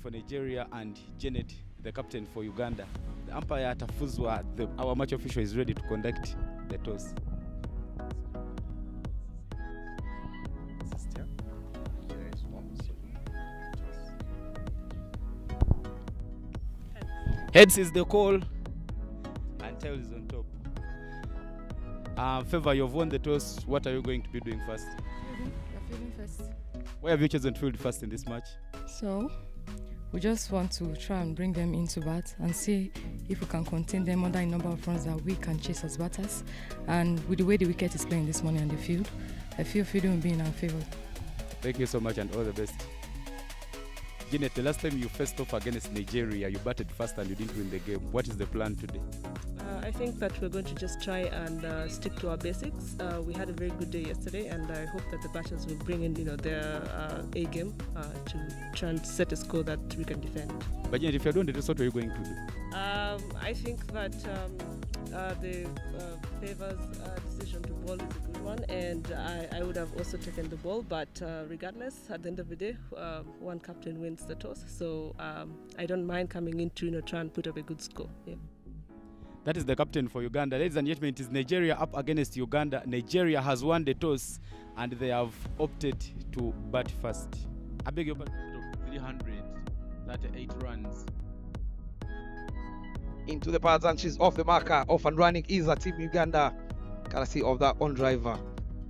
for Nigeria, and Janet, the captain for Uganda. The umpire atafuzwa, the, our match official is ready to conduct the toss. Heads is the call, and tails is on top. Uh, Favor, you've won the toss. What are you going to be doing first? You're feeling first. Why have you chosen to field first in this match? So, we just want to try and bring them into bat and see if we can contain them under a number of runs that we can chase as batters. And with the way the wicket is playing this morning on the field, I feel fielding will be in our favour. Thank you so much and all the best. Janet, the last time you faced off against Nigeria, you batted first and you didn't win the game. What is the plan today? I think that we're going to just try and uh, stick to our basics. Uh, we had a very good day yesterday, and I hope that the batters will bring in, you know, their uh, A game uh, to try and set a score that we can defend. But if you're doing the toss, what are you going to do? Um, I think that um, uh, the uh, favors uh, decision to ball is a good one, and I, I would have also taken the ball. But uh, regardless, at the end of the day, uh, one captain wins the toss. So um, I don't mind coming in to you know try and put up a good score. Yeah. That is the captain for Uganda. Ladies and gentlemen, it is Nigeria up against Uganda. Nigeria has won the toss and they have opted to bat first. I beg your pardon. 338 runs. into the pads and she's off the marker. Off and running is a team Uganda. Courtesy of that on driver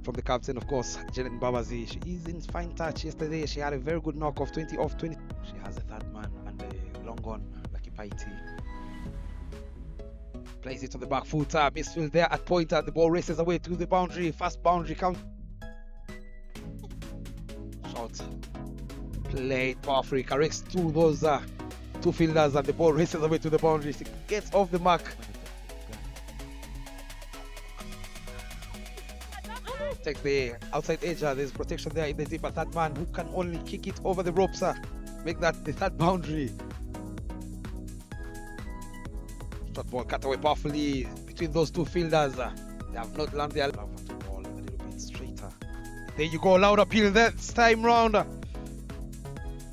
from the captain, of course, Janet Mbabazi. She is in fine touch yesterday. She had a very good knock of 20 off 20. She has a third man and a long on, Lucky Piety. Plays it on the back foot. Uh, misfield there at pointer. The ball races away to the boundary. Fast boundary count. Shot. Played powerfully. Corrects to those uh, two fielders and the ball races away to the boundary. She gets off the mark. Takes the outside edge. Uh, there's protection there in the deep. But that man who can only kick it over the ropes. Uh, make that the third boundary. Shot ball cut away powerfully between those two fielders. Uh, they have not landed their ball a little bit straighter. There you go, loud appeal this time round.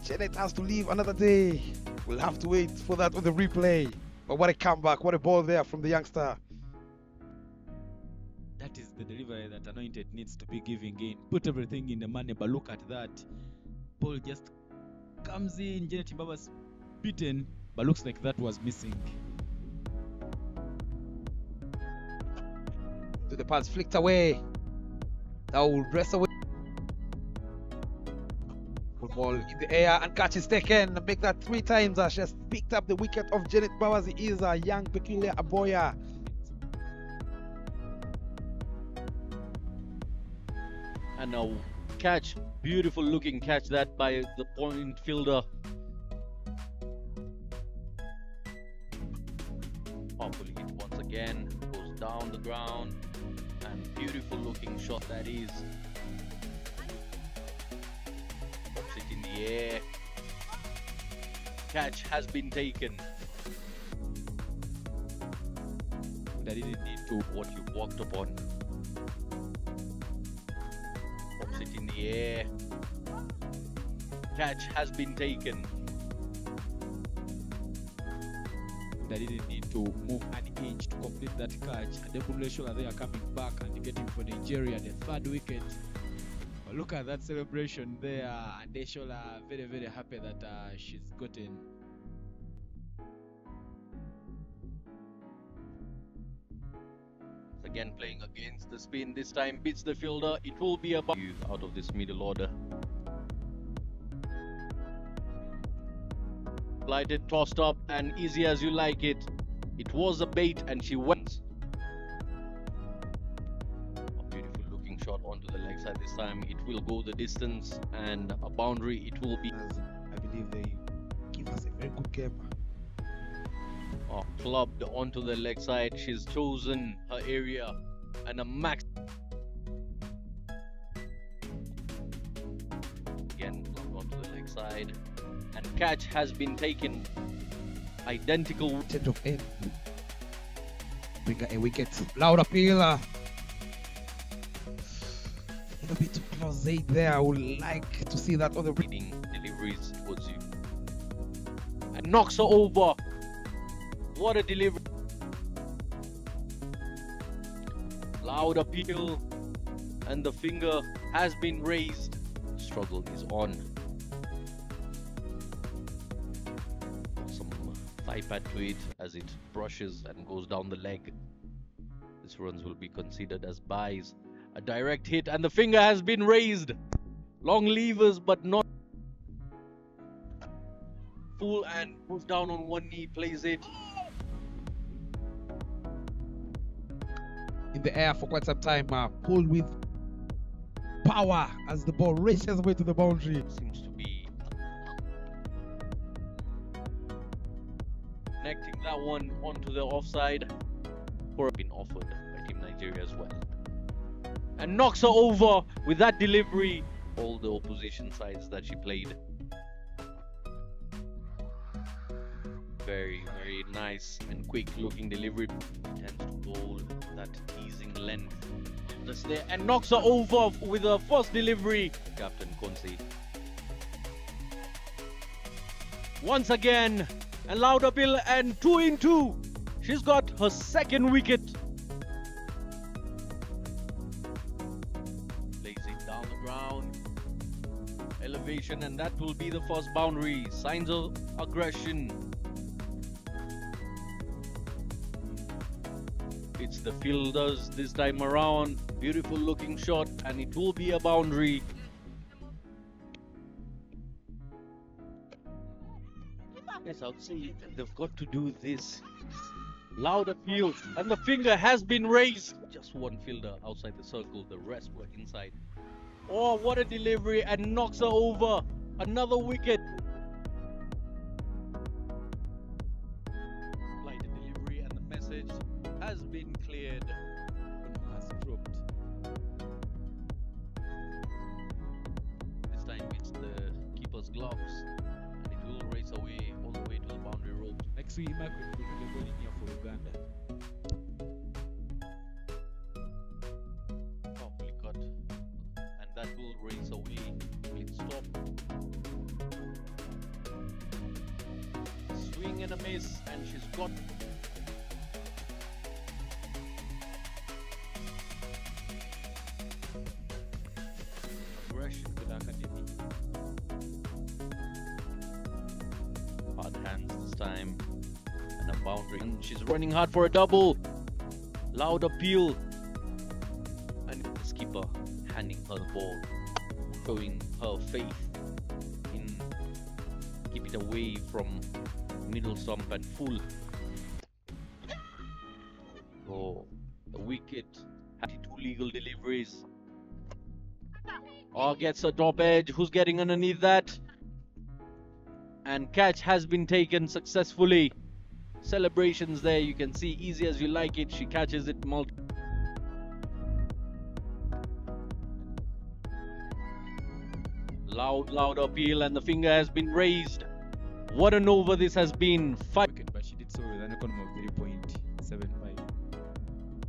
Janet has to leave another day. We'll have to wait for that on the replay. But what a comeback, what a ball there from the youngster. That is the delivery that Anointed needs to be giving in. Put everything in the money, but look at that. Ball just comes in. Janet Mbabazi beaten, but looks like that was missing. The pads, flicked away. That will rest away. Good ball in the air and catch is taken. Make that three times. She has picked up the wicket of Janet Mbabazi. Is a young peculiar Agboya. and a catch beautiful looking catch that by the point fielder powerfully hit once again goes down the ground and beautiful looking shot that is Pops it in the air catch has been taken that didn't need to what you walked upon Pops it in the air. Catch has been taken. They didn't need to move an inch to complete that catch. And they could sure they are coming back and getting for Nigeria the third wicket. But look at that celebration there. And they sure are very, very happy that uh, she's gotten. Again playing against the spin. This time beats the fielder. It will be about you out of this middle order. Glided, tossed up, and easy as you like it. It was a bait, and she went. A beautiful looking shot onto the leg side this time. It will go the distance, and a boundary. It will be. I believe they give us a very good. Oh, clubbed onto the leg side. She's chosen her area and a max. Again, clubbed onto the leg side. And catch has been taken. Identical. Change of aim. Bring a wicket. Loud appeal. A little bit too close eight there. I would like to see that on the re- Leading deliveries towards you. knocks her over. What a delivery. Loud appeal, and the finger has been raised. Struggle is on. Thigh pad to it as it brushes and goes down the leg. These runs will be considered as buys. A direct hit, and the finger has been raised. Long levers, but not full and moves down on one knee, plays it. in the air for quite some time. Uh, pulled with power as the ball races away to the boundary. Seems to connecting that one onto the offside. For been offered by Team Nigeria as well. And knocks her over with that delivery. All the opposition sides that she played. Very, very nice and quick looking delivery. Go that teasing length. That's there and knocks her over with her first delivery. Captain Konsi. Once again, and Lauda Bill and two in two. She's got her second wicket. It down the ground. Elevation, and that will be the first boundary. Signs of aggression. It's the fielders this time around. Beautiful looking shot, and it will be a boundary. Would say they've got to do this. Loud appeal, and the finger has been raised. Just one fielder outside the circle, the rest were inside. Oh, what a delivery, and knocks her over. Another wicket. The delivery, and the message has been cleared. Has dropped. This time it's the keeper's gloves, boundary rope. Next ball in here for Uganda. Oh, Powerfully cut, and that will race away. It stop? Swing and a miss, and she's got. Time and a boundary. And she's running hard for a double. Loud appeal. And the skipper handing her the ball showing her faith in keep it away from middle stump and full. Oh the wicket. Two legal deliveries. Oh gets a drop edge. Who's getting underneath that and catch has been taken successfully. Celebrations there, you can see easy as you like it. She catches it multi. Loud, loud appeal, and the finger has been raised. What an over this has been. Five. Wicket, but she did so with an economy of 3.75.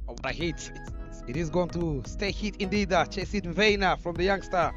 Oh, what a hit. It's, it's, it is going to stay hit indeed. Uh, Chase it Vayner from the youngster.